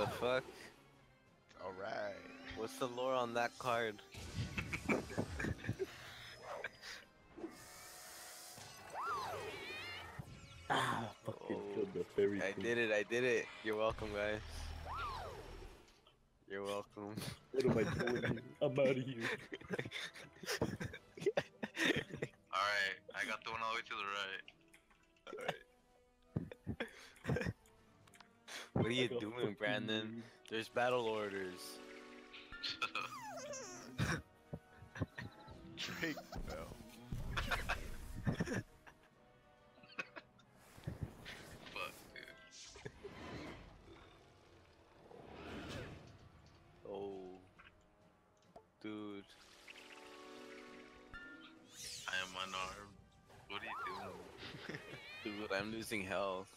the fuck? Alright. What's the lore on that card? Ah, fucking Oh, killed the fairy I queen. did it, I did it. You're welcome, guys. You're welcome. What am I doing? I'm out of here. Alright, I got the one all the way to the right. What are you Like doing, Brandon? There's battle orders. Drake fell. Fuck, dude. Oh. Dude. I am unarmed. What are you doing? Dude, I'm losing health.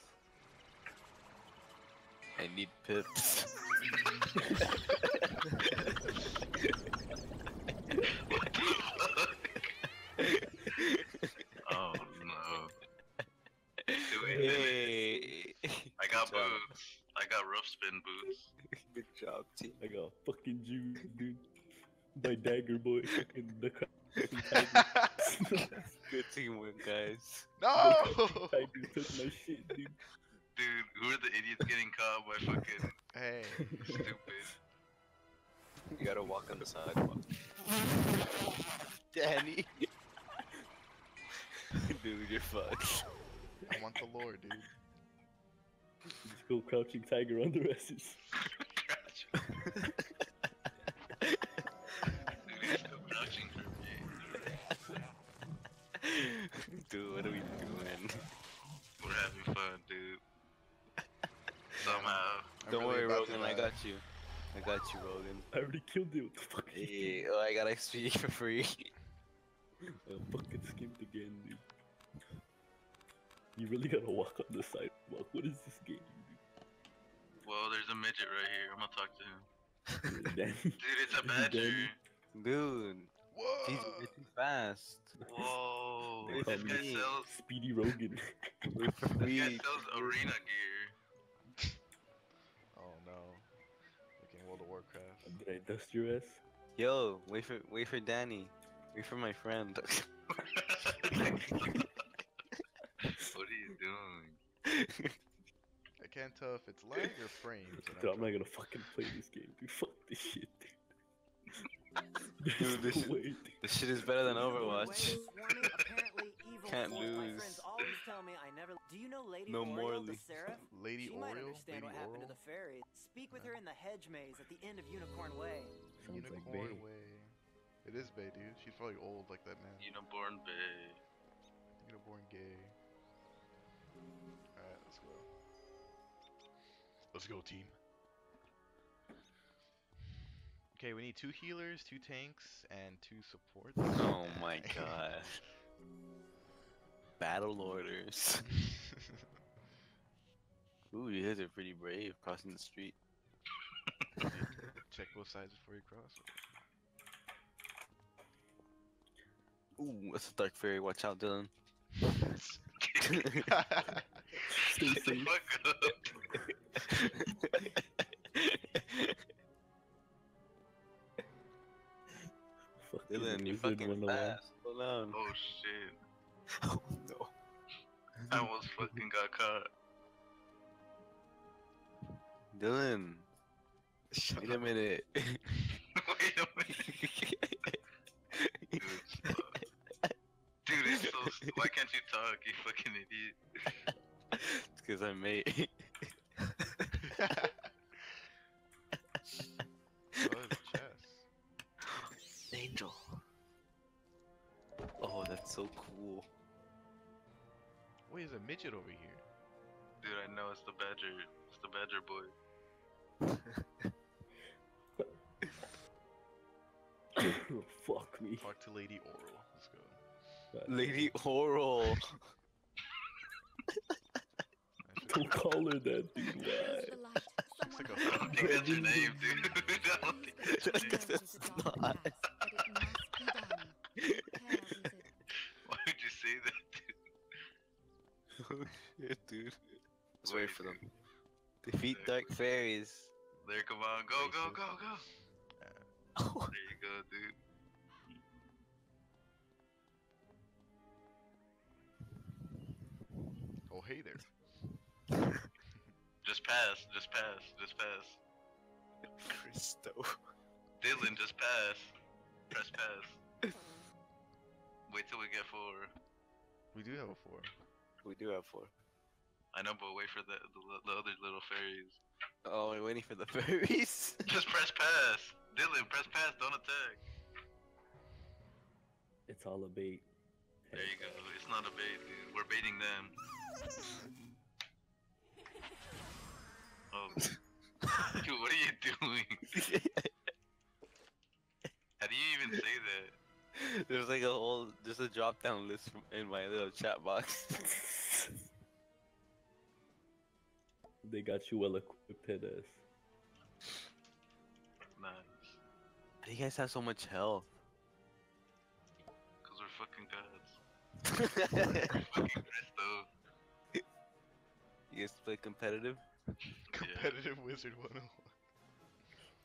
I need pips. What the fuck? oh no. Hey. I got job. boots. I got rough spin boots. Good job, team. I got fucking Jew, dude. My dagger boy. Fucking the Good teamwork, guys. no! I just took my shit, dude. Dude, who are the idiots getting caught by fucking hey. stupid? You gotta walk on the sidewalk. Danny. Dude, you're fucked. I want the lore, dude. Just go crouching tiger on the S's. Crouch. Dude, he's still crouching for me. Dude, what are we doing? We're having fun, dude. Somehow. I'm Don't really worry, about to, Rogan. I uh, got you. I got you, Rogan. I already killed it. What the fuck? are you Hey, oh, I got XP for free. doing? I fucking skimmed again, dude. You really gotta walk on the sidewalk. What is this game, dude? Well, there's a midget right here. I'm gonna talk to him. dude? It's a badger. Danny? Dude, he's Whoa! fast. Whoa. This guy sells. Speedy Rogan. This guy sells arena gear. Did I dust your ass? Yo, wait for wait for Danny. Wait for my friend. what are you doing? I can't tell if it's lag or frames. Dude, I'm I'm not gonna fucking play this game, dude. Fuck this shit, dude. Dude, this no shit- way, dude. this shit is better than Overwatch. Tell me I never. Do you know Lady No Oriel, morally. the seraph? Lady she might understand Lady what happened to the fairy. Speak with her in the hedge maze at the end of Unicorn Way. Sounds like Unicorn Bay. Way. It is Bay, dude. She's probably old like that man. Unicorn Bay. Unicorn gay. Alright, let's go. Let's go, team. Okay, we need two healers, two tanks, and two supports. Oh my god. Battle orders. Ooh, you guys are pretty brave crossing the street. Check both sides before you cross. Ooh, that's a dark fairy. Watch out, Dylan. Stay Shut safe. fuck up. Fucking Dylan, you're fucking 101. fast. Hold on. Oh shit. No. I almost fucking got caught. Dylan. Wait a minute. Wait a minute. Dude. Dude, it's so. Why can't you talk, you fucking idiot? it's because I'm mate. Oh. Angel. Oh, that's so cool. Wait, there's a midget over here. Dude, I know it's the badger. It's the badger boy. Oh, Fuck me. Talk to Lady Oral. Let's go. Lady Oral. Don't call her that, dude. Where's Why? the light? I Someone don't help me. think that's your name, dude. I that's your I name. know it is a dark not. Oh shit, dude. Let's Wait, wait for them. Defeat dark fairies. There, come on, go, go, go, go. Oh, There you go, dude. Oh, hey there. Just pass, just pass, just pass. Christo. Dylan, just pass. Press pass. Wait till we get four. We do have a four. We do have four. I know, but wait for the the, the other little fairies. Oh, we're waiting for the fairies. Just press pass. Dylan, press pass. Don't attack. It's all a bait. There you go. It's not a bait, dude. We're baiting them. Oh, dude, what are you doing? How do you even say that? There's like a whole, just a drop down list in my little chat box. They got you well equipped, head ass. Nice. How do you guys have so much health? Cause we're fucking gods. fucking Christo. you guys play competitive? Competitive Wizard 101.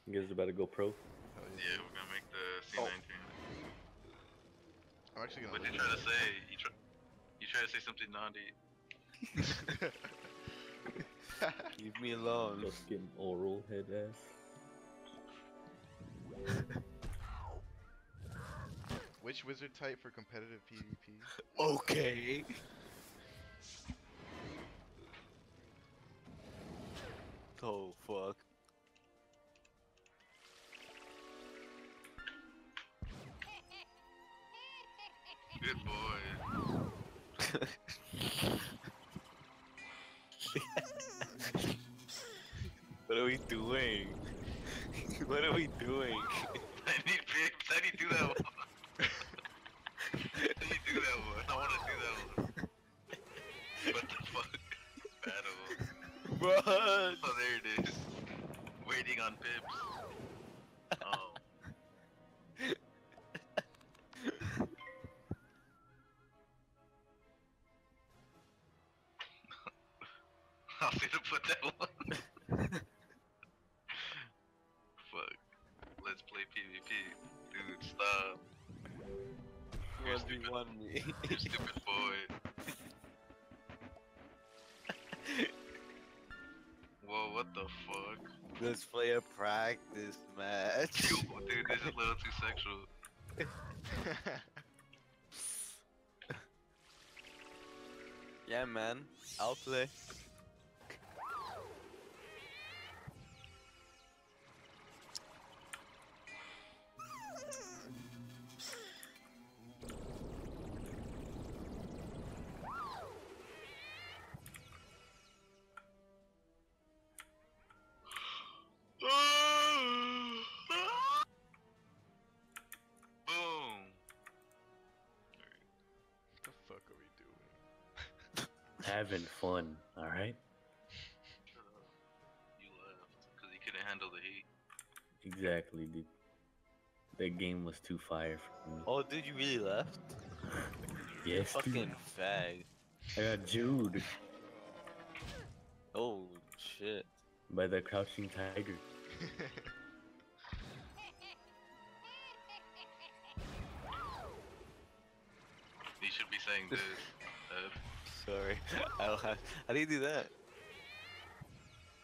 You guys about to go pro? Hell Yeah, we're gonna make the Oh. C19. I'm actually gonna. What did you look try to say? You try, you try to say something naughty. Leave me alone. Fucking oral head ass. Which wizard type for competitive PvP? Okay. Oh fuck. Good boy. What are we doing? what are we doing? I need pics. How do you do that one? How do you do that one? I wanna do that one. What the fuck? Battle. What? Oh, there it is. Waiting on pips. Gonna put that one. Fuck. Let's play PvP. Dude, stop. You're stupid. one me. You stupid boy. Whoa, what the fuck? Let's play a practice match. Dude, this is a little too sexual. yeah, man. I'll play. Having fun, alright? Shut up. You left because you couldn't handle the heat. Exactly, dude. That game was too fire for me. Oh, dude, you really left? yes, dude. Fucking fag. I got Jude Oh, shit. by the crouching tiger. You should be saying this. Uh, Sorry. I don't have. How do you do that?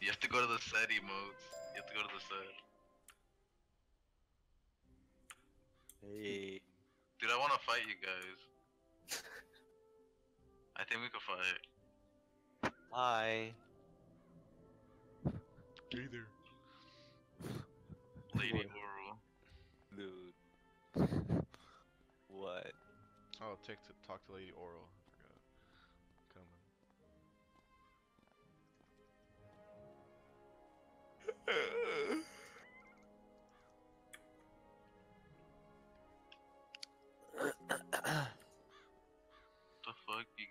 you have to go to the set emotes. You have to go to the set. Hey. Dude, I want to fight you guys. I think we could fight. Hi. Hey there. Lady What? Oral. Dude. What? Oh, take to talk to Lady Oral.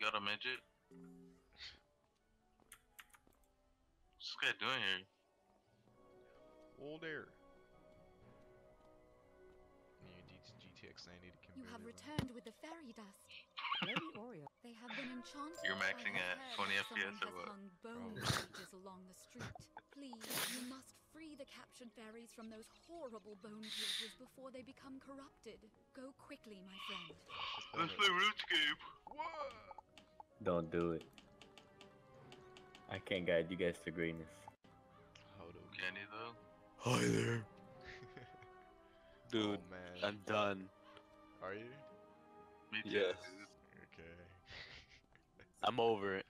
Got a midget? What's this guy doing here? There. Yeah, GTX 90 to You have returned with the fairy dust. Lady Oreo. They have been enchanted. You're by maxing the at hair 20 FPS or what? bone cages along the street. Please, you must free the captured fairies from those horrible bone cages before they become corrupted. Go quickly, my friend. Let's play RuneScape. Don't do it. I can't guide you guys to greatness. How do we? Can you though? Hi there. Dude, oh, man. I'm done. Are you? Me too, Yes. Okay. I'm over it.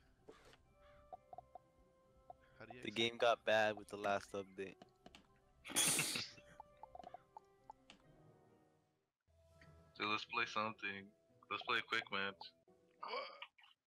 How do you? The game got bad with the last update. Dude, let's play something. Let's play a quick match.